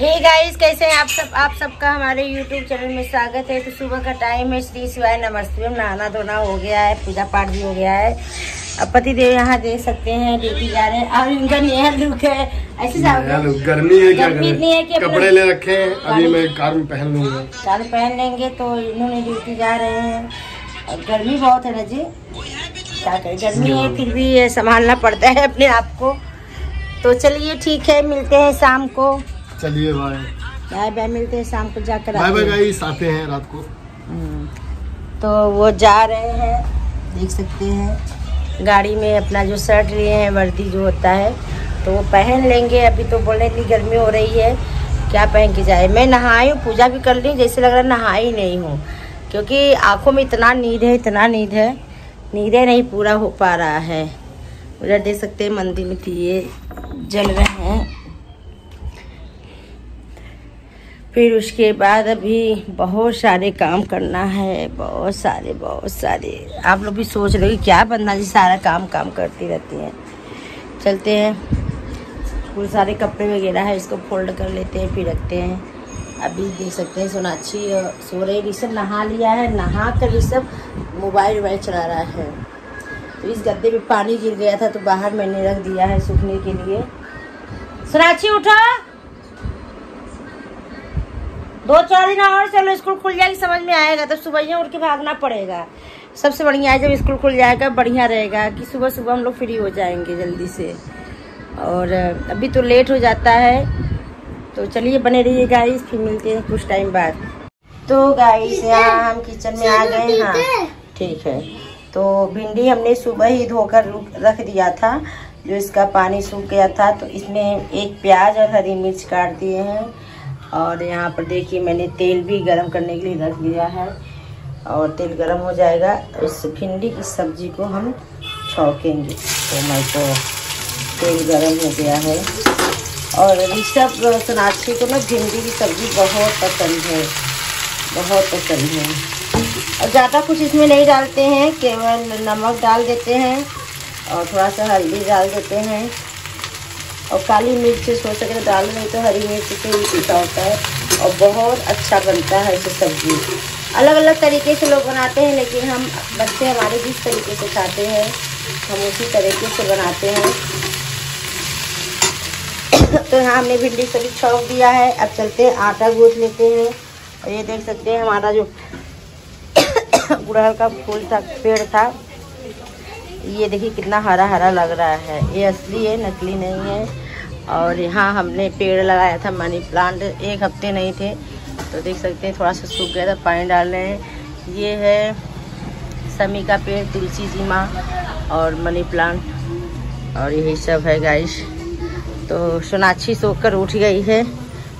हे hey guys कैसे हैं आप सब? आप सबका हमारे YouTube चैनल में स्वागत है। तो सुबह का टाइम है श्री शिवाय नमस्ते नहाना धोना हो गया है पूजा पाठ भी हो गया है। अब पति देव यहाँ देख सकते हैं ड्यूटी जा रहे हैं। और इनका नया लुक है। ऐसे गर्मी है क्या गर्मी इतनी है कि कपड़े ले रखे हैं। अभी मैं कार में पहन लूँगा। साल पहन लेंगे तो इन्होंने ड्यूटी जा रहे हैं। और गर्मी बहुत है ना जी क्या करें? गर्मी है फिर भी संभालना पड़ता है अपने आप को। तो चलिए ठीक है मिलते हैं शाम को। चलिए बाय बाय बाय मिलते हैं शाम को जाकर बाय बाय। गाइस आते हैं रात को। हम्म, तो वो जा रहे हैं देख सकते हैं। गाड़ी में अपना जो शर्ट लिए हैं वर्दी जो होता है तो वो पहन लेंगे। अभी तो बोले इतनी गर्मी हो रही है क्या पहन के जाए? मैं नहाई हूँ पूजा भी कर ली जैसे लग रहा है नहाई नहीं हूँ। क्योंकि आँखों में इतना नींद है इतना नींद है नींदें नहीं पूरा हो पा रहा है। उधर देख सकते हैं मंदिर में दिए जल रहे हैं। फिर उसके बाद अभी बहुत सारे काम करना है, बहुत सारे बहुत सारे। आप लोग भी सोच रहे हो क्या बंदा जी सारा काम काम करती रहती हैं। चलते हैं। बहुत सारे कपड़े वगैरह है, इसको फोल्ड कर लेते हैं, फिर रखते हैं। अभी देख सकते हैं, सोनाक्षी सो रही ऋषभ नहा लिया है। नहा कर ऋषभ मोबाइल वोबाइल चला रहा है। तो इस गद्दे में पानी गिर गया था तो बाहर मैंने रख दिया है सूखने के लिए। सोनाक्षी, उठो! दो चार दिन और चलो स्कूल खुल जाएगी समझ में आएगा तो सुबह ही उठ के भागना पड़ेगा। सबसे बढ़िया है जब स्कूल खुल जाएगा बढ़िया रहेगा कि सुबह सुबह हम लोग फ्री हो जाएँगे जल्दी से। और अभी तो लेट हो जाता है तो चलिए बने रहिए गाइस फिर मिलते हैं कुछ टाइम बाद। तो गाइस यहाँ हम किचन में आ गए हाँ। ठीक है। तो भिंडी हमने सुबह ही धोकर रख दिया था जो इसका पानी सूख गया था तो इसमें एक प्याज और हरी मिर्च काट दिए हैं। और यहाँ पर देखिए मैंने तेल भी गरम करने के लिए रख दिया है और तेल गरम हो जाएगा। इस भिंडी की सब्ज़ी को हम छौकेंगे। तो मैं तो तेल गरम हो गया है। और ऋषभ सोनाक्षी को ना भिंडी की सब्ज़ी बहुत पसंद है। बहुत पसंद है। और ज़्यादा कुछ इसमें नहीं डालते हैं, केवल नमक डाल देते हैं और थोड़ा सा हल्दी डाल देते हैं। और काली मिर्च सोच सके डाल नहीं तो हरी मिर्च से ही पीसा होता है और बहुत अच्छा बनता है इसे सब्ज़ी। अलग अलग तरीके से लोग बनाते हैं, लेकिन हम बच्चे हमारे जिस तरीके से खाते हैं, हम उसी तरीके से बनाते हैं। तो यहाँ हमने भिंडी सभी छौंक दिया है। अब चलते हैं, आटा गूँथ लेते हैं। और ये देख सकते हैं, हमारा जो गुड़हल का फूल था, पेड़ था ये देखिए कितना हरा हरा लग रहा है। ये असली है, नकली नहीं है। और यहाँ हमने पेड़ लगाया था, मनी प्लांट, एक हफ़्ते नहीं थे। तो देख सकते हैं, थोड़ा सा सूख गया था, पानी डाल रहे हैं। ये है समी का पेड़, तुलसी जी माँ और मनी प्लांट। और यही सब है गाइस तो सोनाक्षी सोकर उठ गई है।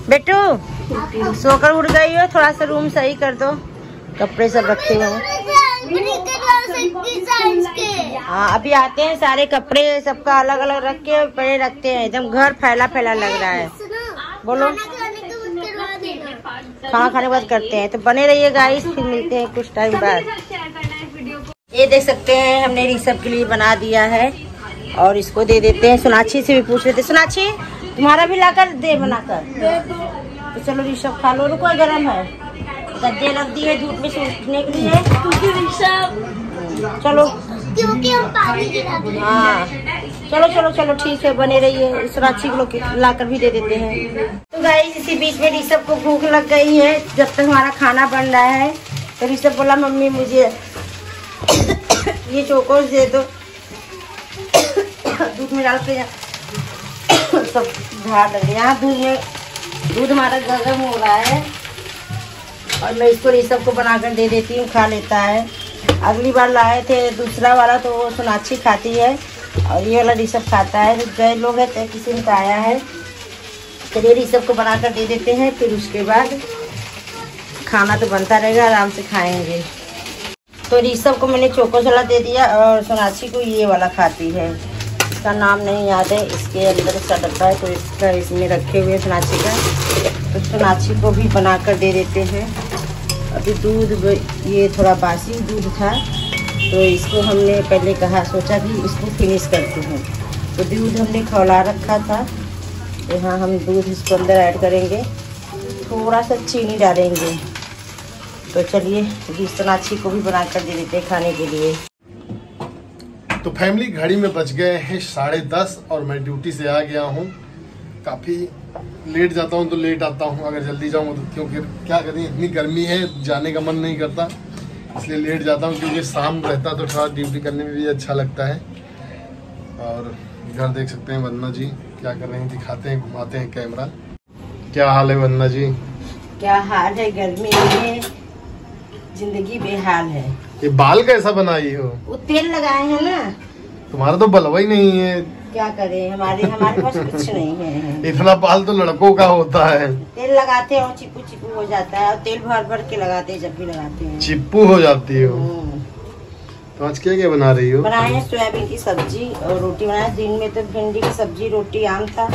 बेटू, सोकर उठ गई हो, थोड़ा सा रूम सही कर दो। कपड़े सब रखे हुए हैं। हाँ अभी आते हैं सारे कपड़े सबका अलग अलग रख के पड़े रखते हैं। एकदम घर फैला फैला लग रहा है। बोलो। खाना खाने के बाद करते हैं। तो बने रहिए गाइस फिर मिलते हैं कुछ टाइम बाद। ये देख सकते हैं हमने ऋषभ के लिए बना दिया है। और इसको दे देते हैं। सोनाक्षी से भी पूछ लेते सोनाक्षी तुम्हारा भी लाकर दे बनाकर। तो चलो ऋषभ खा लो। रुको गर्म है। गद्दे रख दिए धूप में सूखने के लिए। चलो। क्योंकि हम पानी गिरा हाँ। चलो चलो चलो ठीक है बने रहिए। सोनाक्षी को लोग लाकर भी दे देते हैं। तो गाइस इसी बीच में ऋषभ को भूख लग गई है जब तक हमारा खाना बन रहा है। तो ऋषभ बोला मम्मी मुझे ये चोकोस दे दो। दूध में डाल के सब झाड़ लग यहाँ दूध में दूध हमारा गर्म हो रहा है। और मैं इसको ऋषभ को बनाकर दे देती हूँ खा लेता है। अगली बार लाए थे, दूसरा वाला तो वो सोनाक्षी खाती है और ये वाला ऋषभ खाता है। तो गए लोग हैं तो किसी ने आया है। चलिए ऋषभ को बनाकर दे देते हैं, फिर उसके बाद खाना तो बनता रहेगा, आराम से खाएँगे। तो ऋषभ को मैंने चोको छोला दे दिया और सोनाक्षी को ये वाला खाती है। इसका नाम नहीं याद है, इसके अंदर इसका डब्बा है तो इसका इसमें रखे हुए सोनाक्षी का। तो सोनाक्षी को भी बना कर दे देते हैं। अभी दूध ये थोड़ा बासी दूध था तो इसको हमने पहले कहा, सोचा कि इसको फिनिश करती हूँ। तो दूध हमने खौला रखा था। यहाँ हम दूध इसको अंदर ऐड करेंगे। थोड़ा सा चीनी डालेंगे। तो चलिए बीस तनाछी को भी बना कर दे देते हैं खाने के लिए। तो फैमिली घड़ी में बच गए हैं साढ़े दस और मैं ड्यूटी से आ गया हूँ। काफ़ी लेट जाता हूँ तो लेट आता हूँ अगर जल्दी जाऊँ तो क्योंकि क्या करें? इतनी गर्मी है जाने का मन नहीं करता इसलिए लेट जाता हूँ क्योंकि शाम रहता तो थोड़ा ड्यूटी करने में भी अच्छा लगता है। और घर देख सकते हैं वंदना जी क्या कर रहे हैं दिखाते हैं घुमाते हैं कैमरा क्या हाल है वंदना जी? क्या हाल है? गर्मी में ज़िंदगी बेहाल है। ये बाल कैसा बनाई हो? वो तेल लगाए हैं ना। तुम्हारा तो बलवा ही नहीं है। क्या करें? हमारे हमारे पास कुछ नहीं है। इतना बाल तो लड़कों का होता है। तेल लगाते हैं और चिपू चिपू हो जाता है और तेल भर भर के लगाते हैं जब भी लगाते हैं। चिप्पू हो जाती हो। हम्म। तो आज क्या क्या बना रही हो? बनाए हैं सोयाबीन की सब्ज़ी और रोटी बनाए दिन में तो भिंडी की सब्ज़ी रोटी आम था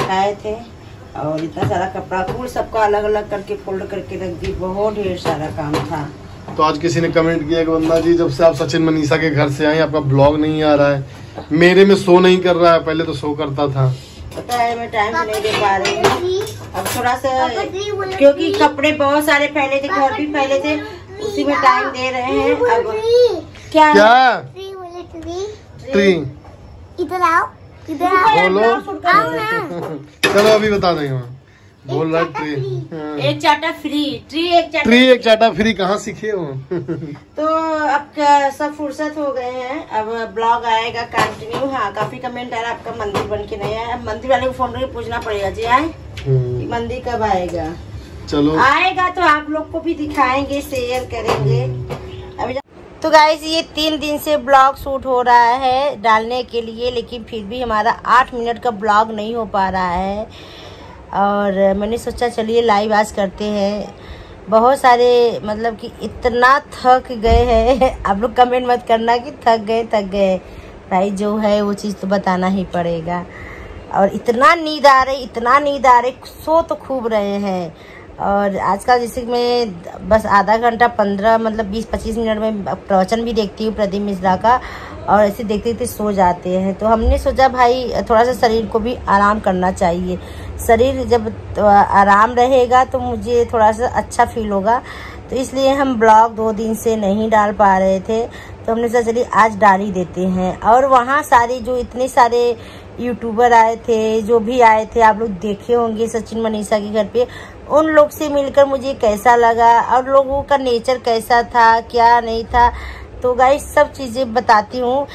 खाए थे। और इतना सारा कपड़ा फूल सबका अलग अलग करके फोल्ड करके रख दी बहुत ढेर सारा काम था। तो आज किसी ने कमेंट किया कि वंदना जी जब से आप सचिन मनीषा के घर से आए आपका ब्लॉग नहीं आ रहा है मेरे में शो नहीं कर रहा है पहले तो शो करता था। पता है मैं टाइम नहीं दे पा रही हूँ। अब थोड़ा सा क्योंकि कपड़े बहुत सारे फैले थे घर भी फैले थे उसी में टाइम दे रहे हैं। अब क्या क्या? ट्री। इधर आओ इधर आओ। बोलो। चलो अभी बता देंगे। मैं बोल रहा ट्री। हाँ। एक चाटा फ्री। ट्री एक चाटा ट्री एक चाटा फ्री कहाँ सीखे हो? तो अब सब फुर्सत हो गए हैं? अब ब्लॉग आएगा कंटिन्यू हाँ काफ़ी कमेंट आ रहा है आपका मंदिर बन के नहीं आया मंदिर वाले को फ़ोन करके पूछना पड़ेगा जी आए? हम्म, मंदिर कब आएगा? चलो। आएगा तो आप लोग को भी दिखाएँगे शेयर करेंगे। अभी तो गाइस ये तीन दिन से ब्लॉग शूट हो रहा है डालने के लिए लेकिन फिर भी हमारा आठ मिनट का ब्लॉग नहीं हो पा रहा है। और मैंने सोचा चलिए लाइव आज करते हैं। बहुत सारे मतलब कि इतना थक गए हैं। आप लोग कमेंट मत करना कि थक गए थक गए। भाई, जो है वो चीज़ तो बताना ही पड़ेगा। और इतना नींद आ रही, इतना नींद आ रही, सो तो खूब रहे हैं। और जैसे कि मैं बस आधा घंटा पंद्रह मतलब बीस, पच्चीस मिनट में प्रवचन भी देखती हूँ प्रदीप मिश्रा का और ऐसे देखते देखते सो जाते हैं। तो हमने सोचा भाई, थोड़ा सा शरीर को भी आराम करना चाहिए। शरीर जब तो आराम रहेगा तो मुझे थोड़ा सा अच्छा फील होगा। तो इसलिए हम ब्लॉग दो दिन से नहीं डाल पा रहे थे। तो हमने सोचा, चलिए आज डाल ही देते हैं। और वहाँ सारे जो इतने सारे यूट्यूबर आए थे, जो भी आए थे, आप लोग देखे होंगे सचिन मनीषा के घर पे। उन लोग से मिलकर मुझे कैसा लगा और लोगों का नेचर कैसा था, क्या नहीं था? तो गाइस सब चीज़ें बताती हूँ।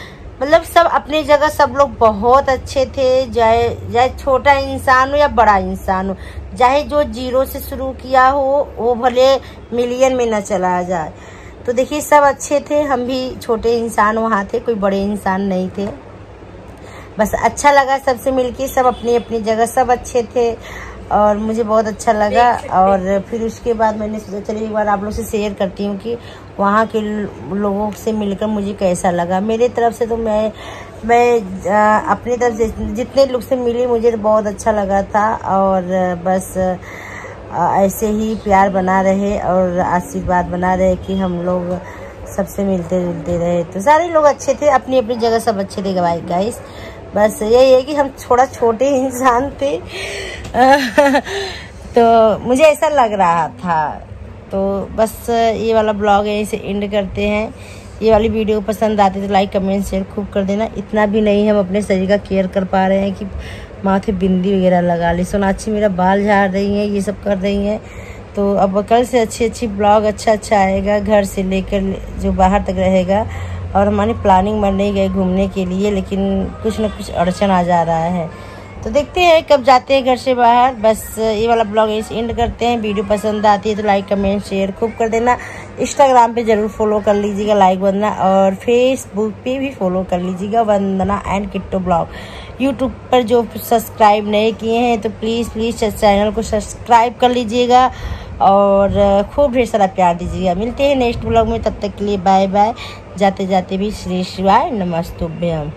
मतलब सब अपनी जगह सब लोग बहुत अच्छे थे, चाहे चाहे छोटा इंसान हो या बड़ा इंसान हो, चाहे जो ज़ीरो से शुरू किया हो, वो भले मिलियन में न चला जाए। तो देखिए, सब अच्छे थे, हम भी छोटे इंसान वहाँ थे, कोई बड़े इंसान नहीं थे। बस अच्छा लगा सबसे मिलके, सब अपनी अपनी जगह, सब अच्छे थे। और मुझे बहुत अच्छा लगा और फिर उसके बाद मैंने सोचा चलिए एक बार आप लोग से शेयर करती हूँ कि वहाँ के लोगों से मिलकर मुझे कैसा लगा। मेरे तरफ़ से तो मैं मैं अपनी तरफ़ से जितने लोग से मिली, मुझे तो बहुत अच्छा लगा था और बस ऐसे ही प्यार बना रहे और आशीर्वाद बना रहे कि हम लोग सबसे मिलते जुलते रहे। तो सारे लोग अच्छे थे, अपनी अपनी जगह सब अच्छे थे भाई गाइस बस यही है कि हम थोड़ा छोटे इंसान थे। तो मुझे ऐसा लग रहा था। तो बस ये वाला ब्लॉग यहीं से एंड करते हैं। ये वाली वीडियो पसंद आती तो लाइक कमेंट शेयर खूब कर देना। इतना भी नहीं हम अपने शरीर का केयर कर पा रहे हैं कि माथे बिंदी वगैरह लगा ली। सोनाक्षी मेरा बाल झाड़ रही हैं, ये सब कर रही हैं। तो अब कल से अच्छी अच्छी ब्लॉग अच्छा अच्छा आएगा घर से लेकर जो बाहर तक रहेगा। और हमारी प्लानिंग बन रही गई घूमने के लिए, लेकिन कुछ ना कुछ अड़चन आ जा रहा है। तो देखते हैं कब जाते हैं घर से बाहर। बस, ये वाला ब्लॉग इस एंड करते हैं। वीडियो पसंद आती है तो लाइक कमेंट शेयर खूब कर देना। इंस्टाग्राम पे ज़रूर फॉलो कर लीजिएगा लाइक वंदना और फेसबुक पे भी फॉलो कर लीजिएगा Vandana and Kitto blog. YouTube पर जो सब्सक्राइब नहीं किए हैं तो प्लीज़ प्लीज़ चैनल को सब्सक्राइब कर लीजिएगा। और खूब ढेर सारा प्यार दीजिएगा। मिलते हैं नेक्स्ट ब्लॉग में, तब तक के लिए बाय बाय जाते जाते भी श्री शिवाय नमस्तुभ्यम।